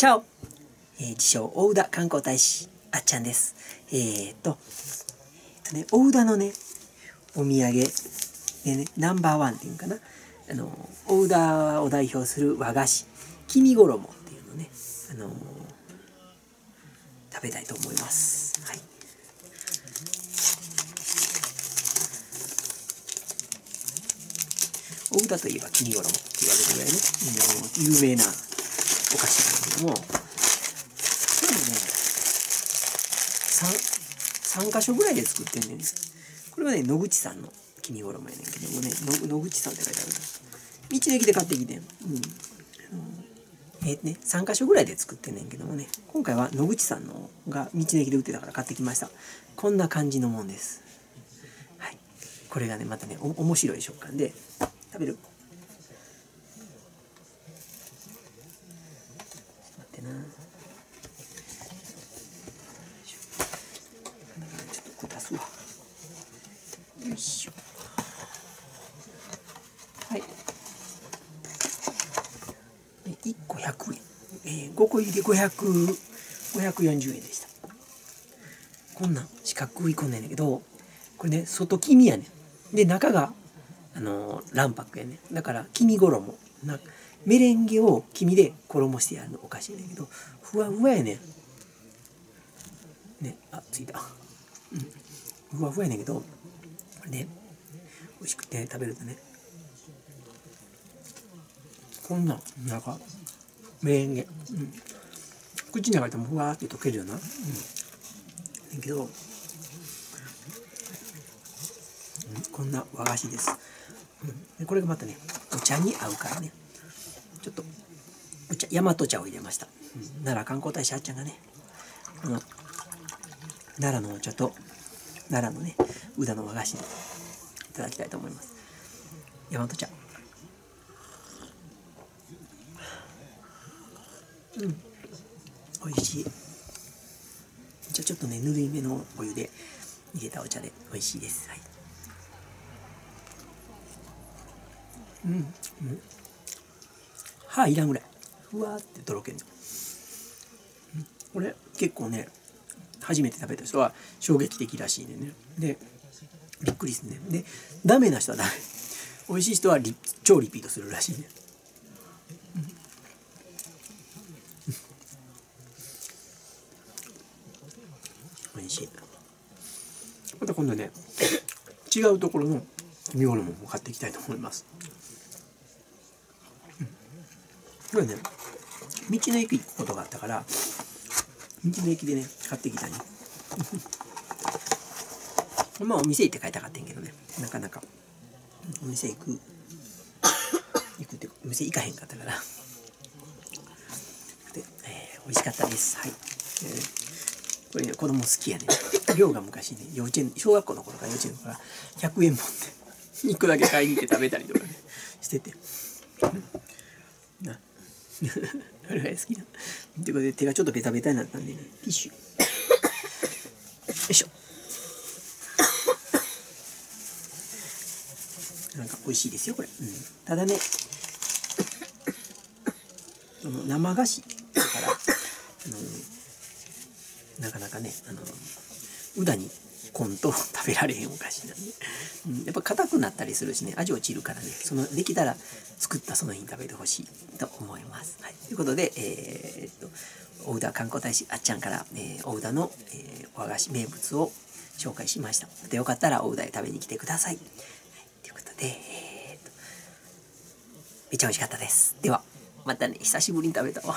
チャオ、えー、自称大田観光大使あっちゃんです。えー、っと,、えー、っとね大田のねお土産でねナンバーワンっていうかな。あの大田を代表する和菓子黄身衣っていうのねあの食べたいと思います。はい。大田といえば黄身衣って言われるぐらいね有名なお菓子なんだけどもこれもね 3, 3箇所ぐらいで作ってんねんこれはね野口さんの黄身衣やねんけどもね野口さんって書いてある道の駅で買ってきてん、うん。えー、ね、3箇所ぐらいで作ってんねんけどもね今回は野口さんのが道の駅で売ってたから買ってきました。こんな感じのもんです。はい。これがねまたねお面白い食感で食べる待ってな。ちょっとこれ出すわ。よいしょ。はい。1個100円、えー、5個入りで500 540円でした。こんなん四角いこんなんやけどこれね外黄身やねん。で中があの卵白やねだから黄身衣なメレンゲを黄身で衣してやるのおかしいんだけどふわふわやねねあついた、うん、ふわふわやねんけどこれね美味しくて食べるとねこんなんなんかメレンゲ、うん、口の中でもふわって溶けるよな、うん、だけど、うん、こんな和菓子です。うん、これがまたねお茶に合うからね。ちょっとお茶大和茶を入れました、うん、奈良観光大使あっちゃんがねこの奈良のお茶と奈良のね宇田の和菓子にいただきたいと思います。大和茶。うん。美味しい。じゃあちょっとねぬるいめのお湯で入れたお茶で美味しいです。はい。うん。うん。歯いらんぐらい。ふわってとろけんの、これ結構ね初めて食べた人は衝撃的らしいんでね。でびっくりすんね。でダメな人はダメ。美味しい人はリ超リピートするらしいね、美味しい。また今度ね違うところの見物も買っていきたいと思います。これね道の駅行くことがあったから道の駅でね買ってきたね。まあお店行って買いたかったんけどね。なかなか。お店行く。行くってお店行かへんかったから。で、えー、美味しかったです。はい、えー、これね子供好きやね。量が昔ね幼稚園小学校の頃から幼稚園の頃から100円持って1個だけ買いに行って食べたりとかねしてて。あれが好きな。ということで手がちょっとベタベタになったんで、ね、ティッシュ。よいしょ。なんか美味しいですよ、これ。うん、ただね、その生菓子だから、あのなかなかね、あの、うだにコンと食べられへんお菓子なんで、うん、やっぱ硬くなったりするしね味落ちるからねそのできたら作ったその日に食べてほしいと思います。はい、ということで、えー、っと大宇田観光大使あっちゃんから、えー、大宇田の、えー、和菓子名物を紹介しました。またよかったら大宇田へ食べに来てください。はい、ということで、えー、っとめっちゃ美味しかったです。ではまたね久しぶりに食べたわ。